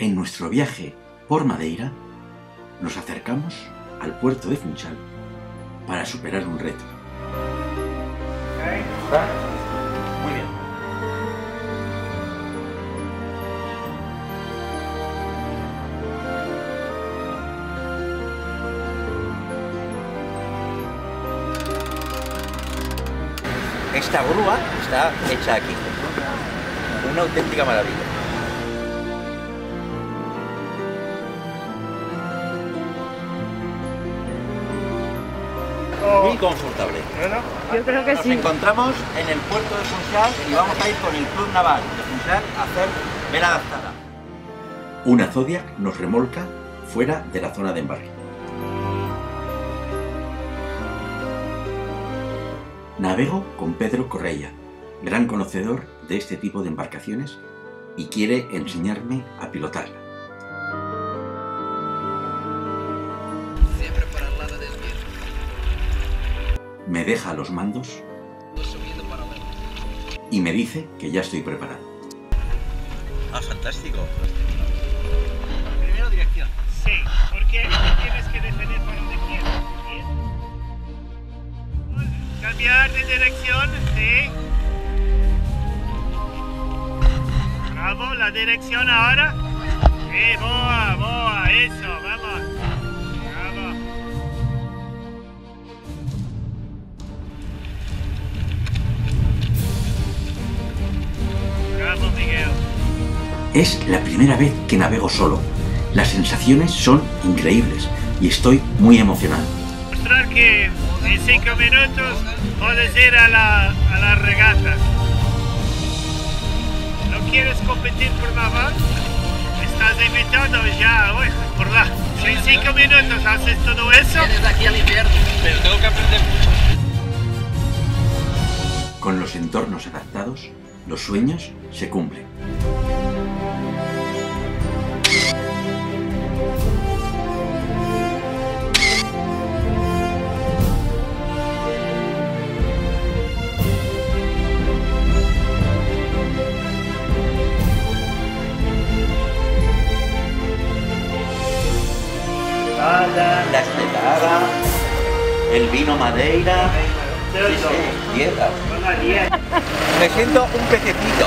En nuestro viaje por Madeira, nos acercamos al puerto de Funchal para superar un reto. Muy bien. Esta grúa está hecha aquí. Una auténtica maravilla. Muy confortable. Yo creo que Nos sí. encontramos en el puerto de Funchal y vamos a ir con el Club Naval de Funchal a hacer vela adaptada. Una Zodiac nos remolca fuera de la zona de embarque. Navego con Pedro Correia, gran conocedor de este tipo de embarcaciones y quiere enseñarme a pilotarla. Me deja los mandos y me dice que ya estoy preparado. Ah, fantástico. Primero dirección. Sí, porque tienes que defender para donde quieres. Bien. Cambiar de dirección, sí. Bravo, la dirección ahora. Sí, boa, boa, eso, vamos. Es la primera vez que navego solo. Las sensaciones son increíbles y estoy muy emocionado. Mostrar que en cinco minutos puedes ir a la, a la regata. ¿No quieres competir por naval? Estás invitado ya, uy, por la. Si en cinco minutos haces todo eso, Vienes aquí al invierno, pero tengo que aprender mucho. Con los entornos adaptados, los sueños se cumplen. La espetada, el vino madeira. Sí, sí, dieta. Me siento un pececito.